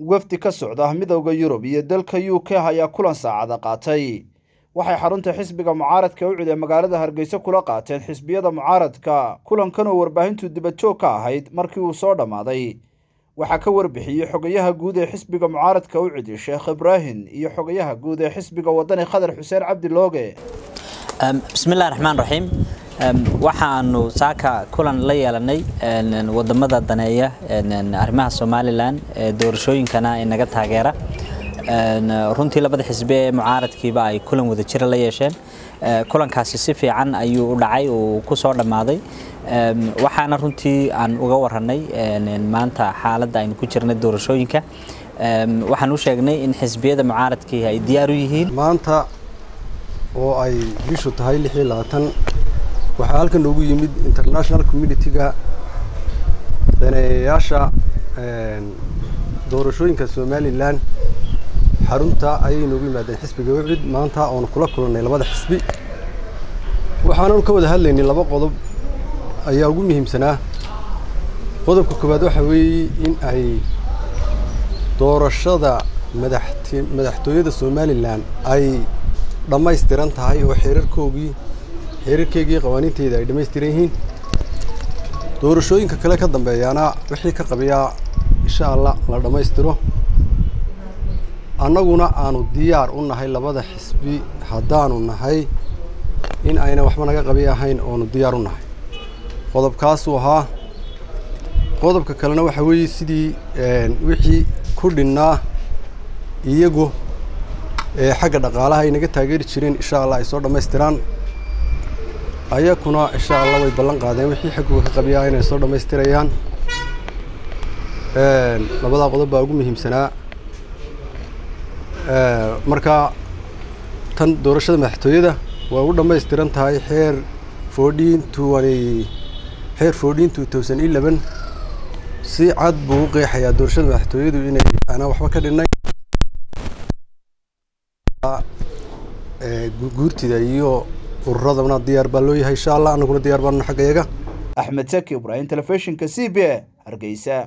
wafdi ka socda midowda yurub iyo dalka u k ayaa kulan saacada qaatay. Waxay xarunta xisbiga mucaaradka ucid ee magaalada hargeysa kula qaateen xisbiyada mucaaradka kulankan oo warbaahintu dibadjoog ka ahayd markii uu soo dhammaaday waxaa ka warbixiyey xogayaha guud ee xisbiga mucaaradka ucid sheekh ibraahim iyo xogayaha guud ee xisbiga wadani khadar xuseen cabdi looge. Bismillahi raxmaan raxiim waxaanu saaka kulan la yeelanay waddamada daneeya arrimaha somalilan ee doorashooyinkana inaga taageera. Runtii labada xisbi ee mucaaradkiiba ay kulan wada jira la yeesheen. Kulankaasi si fiican ayuu u dhacay uu ku soo dhammaaday. Waxaana runtii aan uga waranay maanta xaaladda aynu ku jirnay doorashooyinka. Waxaan u sheegnay in xisbiyada mucaaradkii ay diyaar u yihiin. Maanta oo ay bishu tahay lix labaatan waxaa halkan noogu yimid international community-ga daneeyayaasha doorashooyinka somalilan xarunta ayay noogu yimaadeen xisbiga wicid maanta oonu kula kulannay labada xisbi. Waxaananu ka wada hadlaynay laba qodob ayaa ugu muhiimsanaa. Qodobka koowaad waxaa weeye in ay doorashada madaxt madaxtooyada somalilan ay dhammaystiran tahay oo xeerarkoogii xeerarkeygii qawaaniinteeda ay dhammaystiran yihiin. Doorashooyinka kale ka dambeeyaana wixii ka qabiyaa insha allah la dhammaystiro. Annaguna aanu diyaar u nahay labada xisbi haddaanu nahay in ayna waxba naga qabi ahayn oonu diyaar u nahay. Qodobkaasuu ahaa qodobka kalena waxaa weeye sidii wixii ku dhinnaa iyagu xagga dhaqaalaha ay naga taageeri jireen insha allah ay soo dhammaystiraan ayakuna insha allah way ballan qaadeen. Wixii xaggooga ka qabiyaa inay soo dhammaystirayaan. Labadaa qodob baa ugu muhiimsanaa. Marka tan doorashada madaxtooyada waa u dhammaystiran tahay xeer fourteen twenty xeer fourteen two thousand eleven. Si cad buu u qeexayaa doorashada madaxtooyadu inay aanaa waxba ka dhinay guurtida iyo ururadana diyaar baa loo yahay insha allah annaguna diyaar baanu xagga yaga axmed saki ibraahim telefishinka c b hargeysa